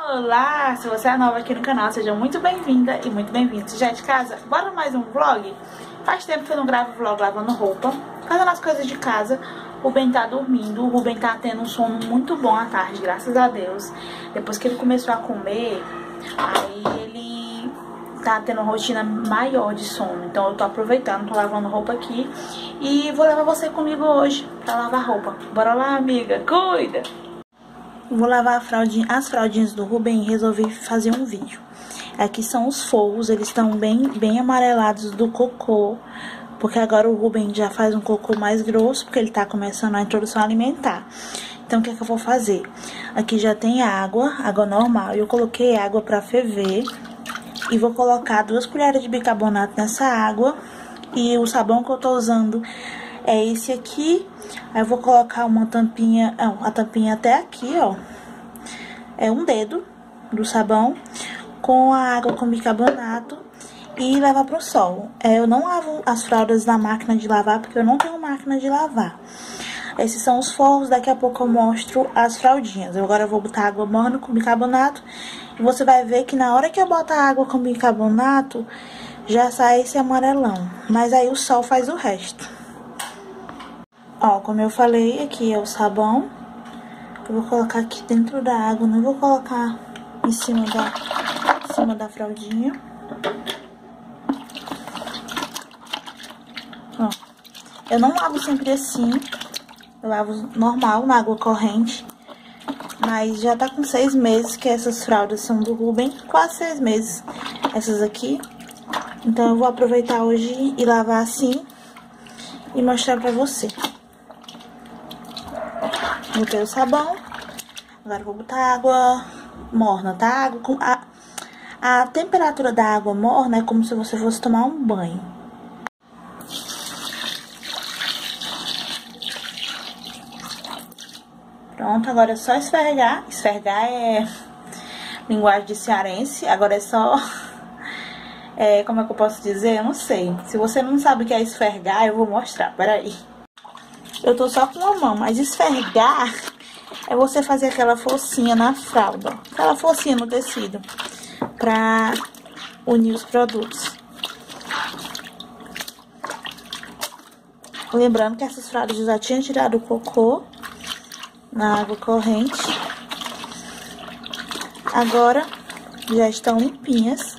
Olá, se você é nova aqui no canal, seja muito bem-vinda e muito bem-vindo. Já é de casa? Bora mais um vlog? Faz tempo que eu não gravo vlog lavando roupa, fazendo as coisas de casa. O Ruben tá dormindo, o Ruben tá tendo um sono muito bom à tarde, graças a Deus. Depois que ele começou a comer, aí ele tá tendo uma rotina maior de sono. Então eu tô aproveitando, tô lavando roupa aqui e vou levar você comigo hoje pra lavar roupa. Bora lá, amiga, cuida! Vou lavar as fraldinhas do Ruben e resolvi fazer um vídeo. Aqui são os forros, eles estão bem, bem amarelados do cocô. Porque agora o Ruben já faz um cocô mais grosso, porque ele tá começando a introdução alimentar. Então, o que é que eu vou fazer? Aqui já tem água, água normal. Eu coloquei água pra ferver. E vou colocar duas colheres de bicarbonato nessa água. E o sabão que eu tô usando é esse aqui. Aí eu vou colocar uma tampinha, não, a tampinha até aqui, ó. É um dedo do sabão com a água com bicarbonato e levar pro sol. É, eu não lavo as fraldas na máquina de lavar porque eu não tenho máquina de lavar. Esses são os forros, daqui a pouco eu mostro as fraldinhas. Eu agora vou botar água morna com bicarbonato e você vai ver que na hora que eu botar água com bicarbonato já sai esse amarelão. Mas aí o sol faz o resto. Ó, como eu falei, aqui é o sabão. Eu vou colocar aqui dentro da água, não vou colocar em cima da, em cima da fraldinha. Ó, eu não lavo sempre assim, eu lavo normal, na água corrente. Mas já tá com seis meses que essas fraldas são do Ruben, quase seis meses essas aqui. Então eu vou aproveitar hoje e lavar assim e mostrar pra você. Botei o sabão. Agora vou botar água morna, tá? Água com a, a temperatura da água morna é como se você fosse tomar um banho. Pronto, agora é só esfregar. Esfregar é linguagem de cearense. Agora é só... É, como é que eu posso dizer? Eu não sei. Se você não sabe o que é esfregar, eu vou mostrar. Peraí. Eu tô só com uma mão, mas esfregar é você fazer aquela forcinha na fralda. Aquela forcinha no tecido. Pra unir os produtos. Lembrando que essas fraldas já tinha tirado o cocô na água corrente. Agora já estão limpinhas.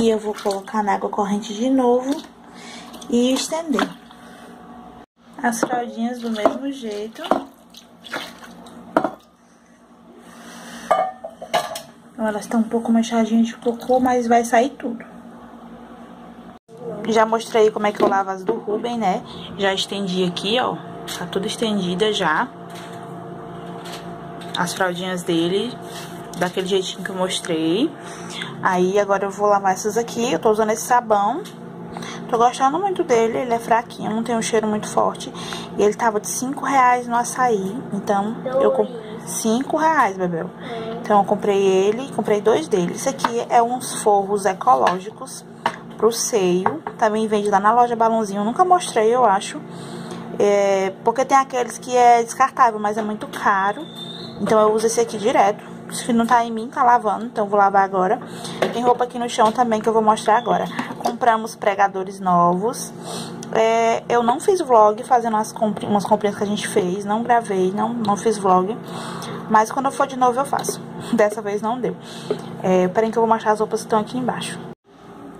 E eu vou colocar na água corrente de novo e estender. As fraldinhas do mesmo jeito. Elas estão um pouco manchadinhas de cocô, mas vai sair tudo. Já mostrei como é que eu lavo as do Ruben, né? Já estendi aqui, ó. Tá tudo estendida já. As fraldinhas dele, daquele jeitinho que eu mostrei. Aí, agora eu vou lavar essas aqui. Eu tô usando esse sabão. Tô gostando muito dele, ele é fraquinho, não tem um cheiro muito forte. E ele tava de 5 reais no açaí, então eu comprei 5 reais, Bebel. Então eu comprei ele, comprei dois deles. Esse aqui é uns forros ecológicos pro seio. Também vende lá na loja Balãozinho, eu nunca mostrei, eu acho. É, porque tem aqueles que é descartável, mas é muito caro. Então eu uso esse aqui direto. Se não tá em mim, tá lavando, então vou lavar agora. Tem roupa aqui no chão também que eu vou mostrar agora. Compramos pregadores novos. É, eu não fiz vlog fazendo as compr umas comprinhas que a gente fez. Não gravei, não, não fiz vlog. Mas quando eu for de novo eu faço. Dessa vez não deu. É, peraí que eu vou mostrar as roupas que estão aqui embaixo.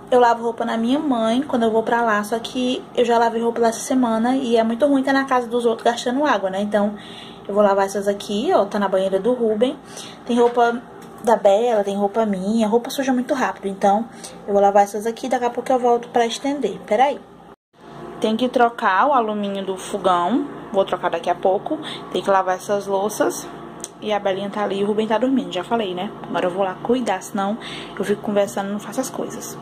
Eu lavo roupa na minha mãe quando eu vou pra lá, só que eu já lavei roupa essa semana e é muito ruim estar na casa dos outros gastando água, né? Então, eu vou lavar essas aqui, ó, tá na banheira do Ruben. Tem roupa da Bela, tem roupa minha, roupa suja muito rápido, então eu vou lavar essas aqui, daqui a pouco eu volto pra estender, peraí. Tem que trocar o alumínio do fogão, vou trocar daqui a pouco, tem que lavar essas louças e a Belinha tá ali e o Ruben tá dormindo, já falei, né? Agora eu vou lá cuidar, senão eu fico conversando e não faço as coisas.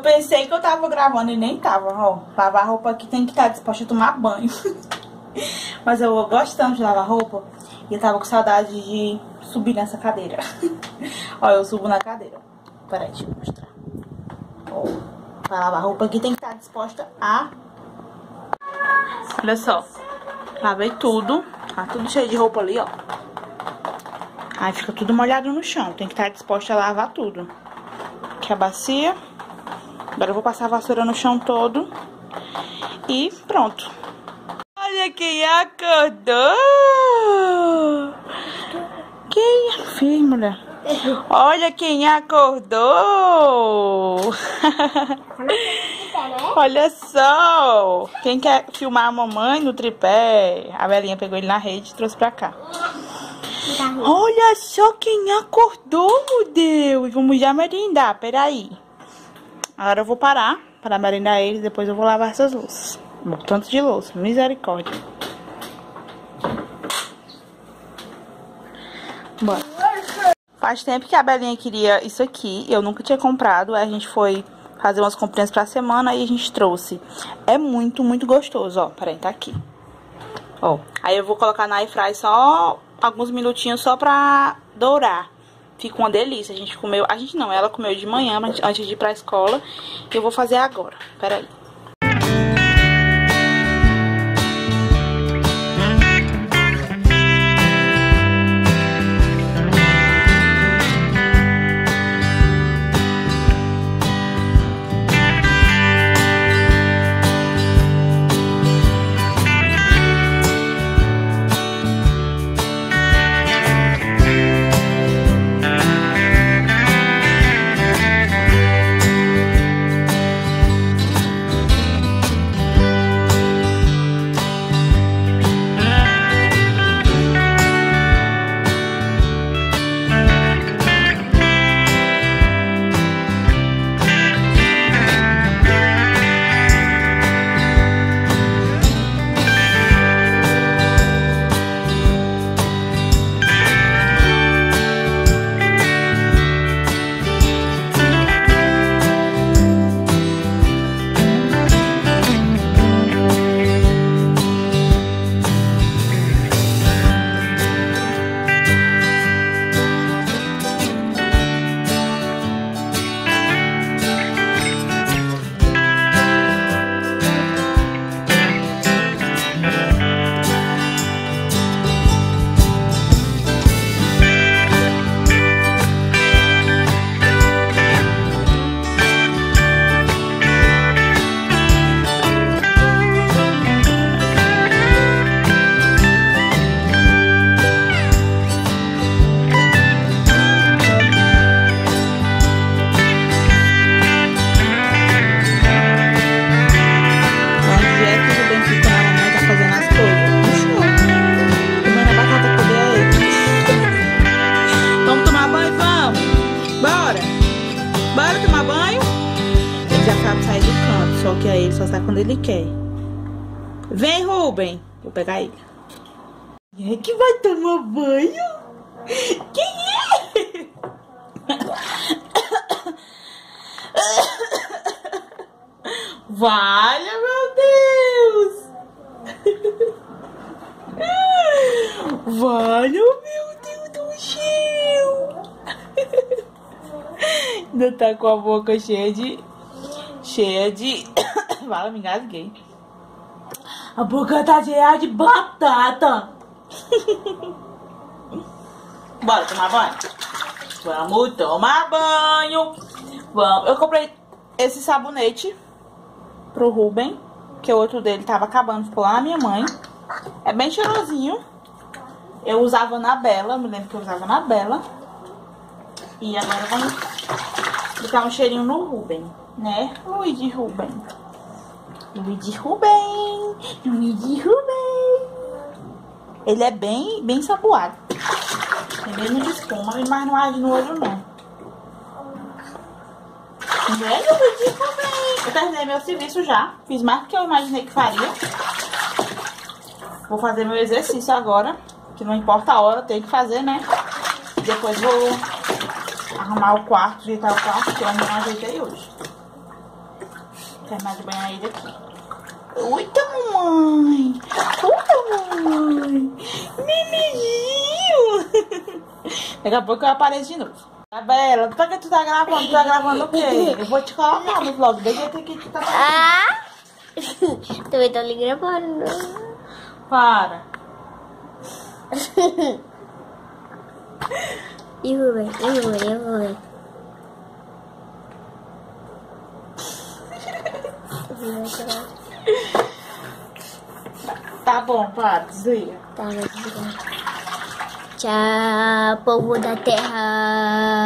Eu pensei que eu tava gravando e nem tava, ó. Lavar roupa aqui tem que estar disposta a tomar banho. Mas eu gosto tanto de lavar roupa. E eu tava com saudade de subir nessa cadeira. ó, eu subo na cadeira. Peraí, deixa eu mostrar. Ó, pra lavar roupa aqui tem que estar disposta a... Olha só. Lavei tudo. Tá tudo cheio de roupa ali, ó. Aí fica tudo molhado no chão. Tem que estar disposta a lavar tudo. Aqui a bacia. Agora eu vou passar a vassoura no chão todo. E pronto. Olha quem acordou! Quem? Filho, mulher. Olha quem acordou! Olha só! Quem quer filmar a mamãe no tripé? A velhinha pegou ele na rede e trouxe pra cá. Olha só quem acordou, meu Deus! Vamos já merendar, peraí. Agora eu vou parar para merendar eles, depois eu vou lavar essas louças. Tanto de louça, misericórdia. Bora. Faz tempo que a Belinha queria isso aqui, eu nunca tinha comprado, aí a gente foi fazer umas comprinhas pra semana e a gente trouxe. É muito, muito gostoso, ó. Peraí, tá aqui. Ó, aí eu vou colocar na airfry só alguns minutinhos só pra dourar. Fica uma delícia. A gente comeu, a gente não, ela comeu de manhã antes de ir pra escola. Eu vou fazer agora. Peraí. Rubem. Vou pegar ele. Quem é que vai tomar banho? Quem é? Valha, meu Deus! Valha, meu Deus do céu! Ainda tá com a boca cheia de... Cheia de fala, me engasguei. A boca tá cheia de batata. Bora tomar banho? Vamos tomar banho. Vamos. Eu comprei esse sabonete pro Ruben, que o outro dele tava acabando, ficou lá na minha mãe. É bem cheirosinho. Eu usava na Bela, me lembro que eu usava na Bela. E agora vamos botar um cheirinho no Ruben, né? Luiz Ruben. Luigi Rubem. Luigi Rubem. Ele é bem, bem saboado. Tem mesmo de espuma, mas não arde no olho, não. Velho Luigi Rubem. Eu terminei meu serviço já. Fiz mais do que eu imaginei que faria. Vou fazer meu exercício agora. Que não importa a hora, tem que fazer, né? Depois vou arrumar o quarto, ajeitar o quarto, que eu não ajeitei hoje. Terminar de banhar ele aqui. Eita, mamãe! Eita, mamãe! Nenezinho! Daqui a pouco eu apareço de novo. Isabela, pra que tu tá gravando? Tu tá gravando o quê? Eu vou te colocar no vlog, do jeito que tu tá fazendo. Ah! Também tô lhe gravando. Para. E Rubem, e Rubem, Rubem. Tá bom, para, desliga. Vai desligar. Tchau, povo da terra.